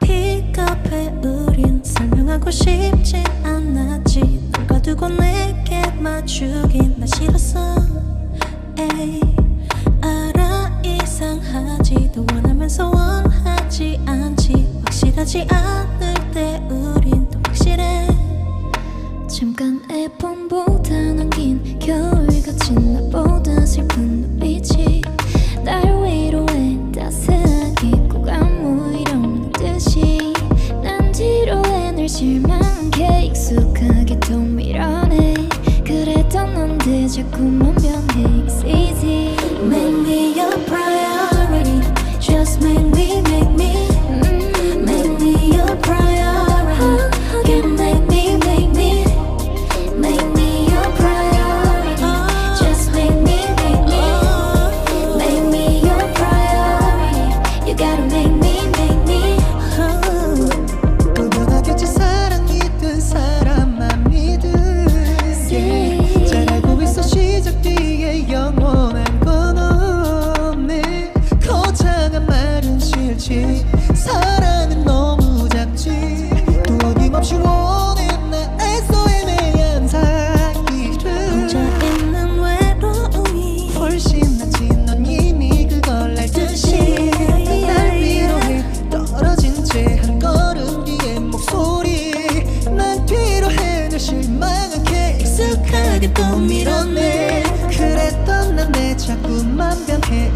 픽업해 우린 설명하고 싶지 않았지. 널 거두고 내게 맞추긴 나 싫었어. 에이 알아 이상하지도 원하면서 원하지 않지. 확실하지 않을 때 우린 또 확실해. 잠깐의 봄보 넌 사랑은 너무 작지. 또 어김없이 원해 나 애써 애매한 사기를. 혼자 있는 외로움이 훨씬 낫지 넌 이미 그걸 알듯이. 날 위로해. 떨어진 채 한 걸음 뒤에 목소리. 난 뒤로 해늘 실망하게 익숙하게 또 밀어내. 그랬던 난내 자꾸만 변해